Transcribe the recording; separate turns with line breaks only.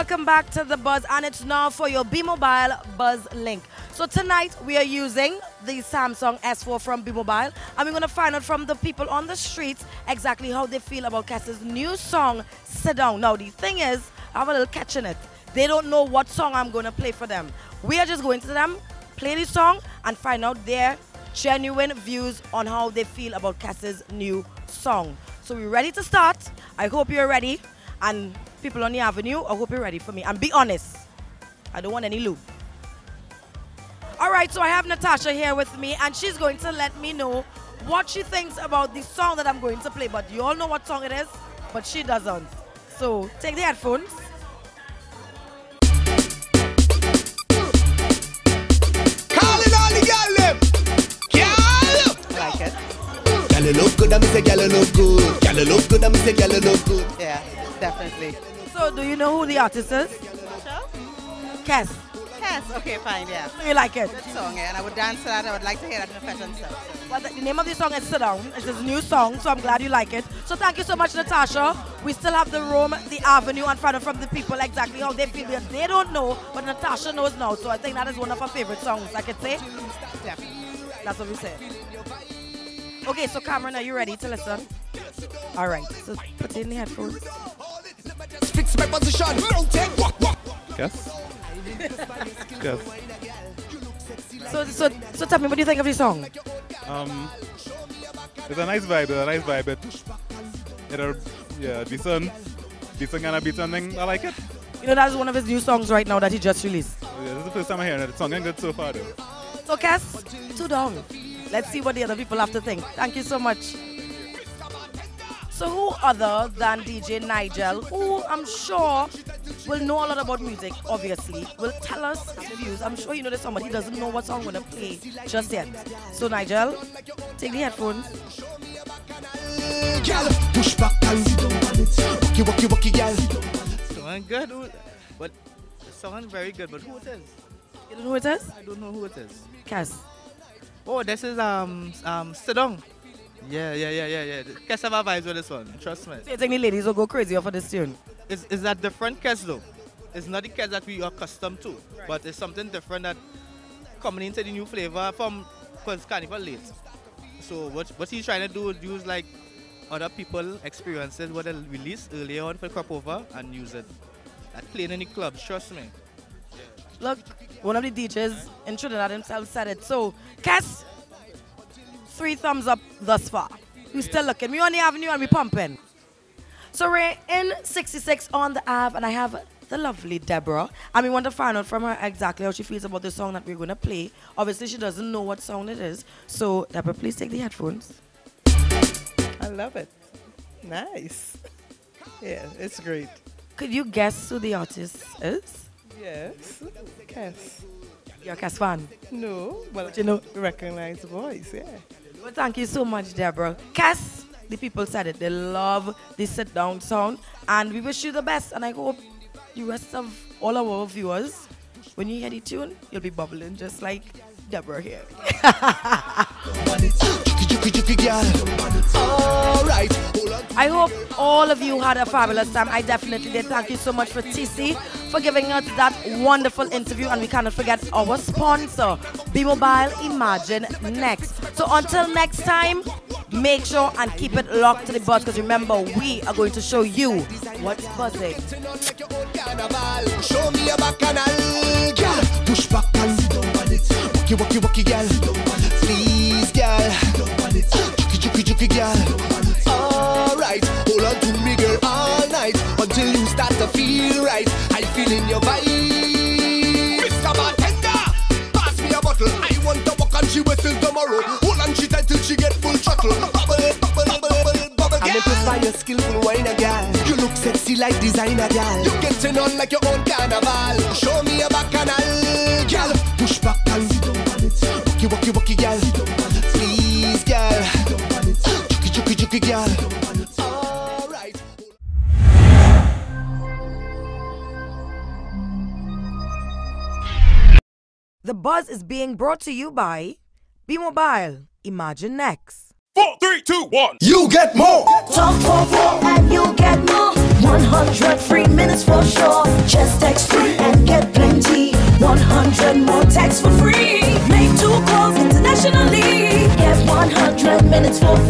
welcome back to the Buzz, and it's now for your B Mobile Buzz Link. So tonight we are using the Samsung S4 from B Mobile, and we're gonna find out from the people on the streets exactly how they feel about Cass's new song, "Sit Down." Now the thing is, I have a little catch in it. They don't know what song I'm gonna play for them. We are just going to them, play the song, and find out their genuine views on how they feel about Cass's new song. So we're ready to start. I hope you're ready. And people on the avenue, I hope you're ready for me. And be honest. I don't want any loop. All right, so I have Natasha here with me, and she's going to let me know what she thinks about the song that I'm going to play. But you all know what song it is, but she doesn't. So take the headphones.
Calling all the gal them. Eh? Gal.
I like it.
Gal look good, I me say gal look good. Gal look good, I me say gal look good.
Yeah, definitely.
So do you know who the artist is?
Sure?
Cass.
Yes, okay, fine, yeah.
You like it?
Good song, yeah, and I would dance to that. I would like to hear that in the fashion stuff. So.
Well, the, the name of the song is Sit Down. It's his new song, so I'm glad you like it. So thank you so much, Natasha. We still have the room, the avenue, in front of from the people exactly how they feel. They don't know, but Natasha knows now. So I think that is one of her favorite songs, I could say.
Definitely.
That's what we said. Okay, so Cameron, are you ready to listen? All right, so put in the headphones.
Fix my position. Mountain. Walk, walk.
Yes. yes.
So, so, so tell me, what do you think of the song?
Um, it's a nice vibe. It's a nice vibe. It, it'll, yeah, decent, decent kind of beat and thing. I like it.
You know, that's one of his new songs right now that he just released.
Yeah, this is the first time I'm hearing it. The song ain't good so far though.
So, Cass, two down. Let's see what the other people have to think. Thank you so much. So, who other than DJ Nigel, who I'm sure will know a lot about music, obviously, will tell us his views. I'm sure you know there's somebody who doesn't know what song we're going to play just yet. So, Nigel, take the headphones.
Song good, but the song very good. But who it is?
You don't know who it is?
I don't know who it is.
Cass.
Oh, this is um um Sidong. Yeah, yeah, yeah, yeah, yeah. Cassava vibes with this one. Trust me.
So, you think the ladies will go crazy for this tune?
Is is that different Cass though? It's not the Cass that we are accustomed to, but it's something different that coming into the new flavor from because Carnival late. So what what he's trying to do is use like other people experiences what they released earlier on for crop over and use it. That playing in the clubs, trust me.
Look, one of the DJs in Trinidad himself said it. So, Cass, three thumbs up thus far. We still looking. We on the avenue and we pumping. So we're in 66 on the Ave, and I have the lovely Deborah. And we want to find out from her exactly how she feels about the song that we're going to play. Obviously, she doesn't know what song it is. So, Deborah, please take the headphones.
I love it. Nice. Yeah, it's great.
Could you guess who the artist is?
Yes. Cass.
You're a Cass fan.
No, but
you know-
recognize the voice, yeah.
Well, thank you so much, Deborah. Cass, the people said it. They love the sit down sound. And we wish you the best. And I hope the rest of all our viewers, when you hear the tune, you'll be bubbling just like Deborah here. I hope all of you had a fabulous time. I definitely did. Thank you so much for TC for giving us that wonderful interview. And we cannot forget our sponsor, B Mobile Imagine Next. So until next time, make sure and keep it locked to the buzz because remember, we are going to show you what's buzzing.
Show me. Push back and sit on it. Gal. Until you start to feel right. I feel in your vibe. Mr. Bartender, pass me a bottle. I want to walk and she wait till tomorrow. Hold on, she tight till she get full throttle. Bubble, bubble, bubble, bubble, bubble. I'm impressed by your skillful wine, gal. You look sexy like designer, gal. You getting on like your own carnival. Show me a bacchanal, gal. Push back and sit down on it. Walkie, walkie, walkie, gal. Please, gal. Juki, juki, juki, gal.
The Buzz is being brought to you by B Mobile. Imagine next.
Four, three, two, one.
You get more.
Talk for four and you get more. 100 free minutes for sure. Just text
free and get plenty. 100 more texts for free. Make two calls internationally. Get
100 minutes
for free.